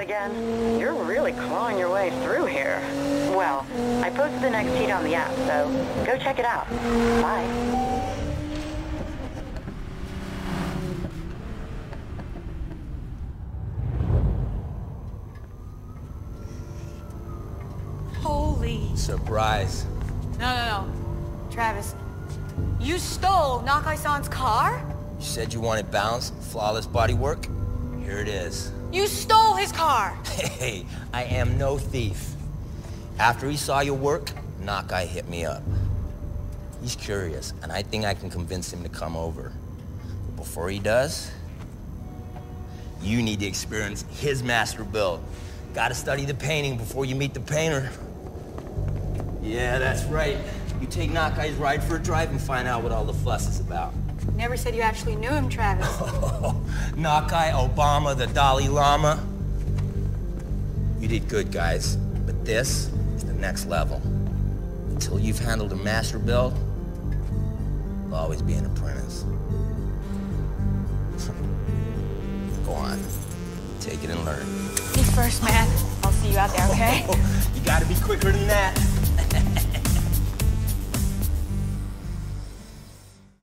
Melissa again. You're really clawing your way through here. Well, I posted the next heat on the app, so go check it out. Bye. Holy. Surprise. No, no, no. Travis, you stole Nakai-san's car? You said you wanted balance, flawless body work? Here it is. You stole his car! Hey, I am no thief. After he saw your work, Nakai hit me up. He's curious, and I think I can convince him to come over. But before he does, you need to experience his master build. Gotta study the painting before you meet the painter. Yeah, that's right. You take Nakai's ride for a drive and find out what all the fuss is about. Never said you actually knew him, Travis. Nakai, Obama, the Dalai Lama. You did good, guys. But this is the next level. Until you've handled a master build, you'll always be an apprentice. Go on. Take it and learn. Me first, man. I'll see you out there, okay? you gotta be quicker than that.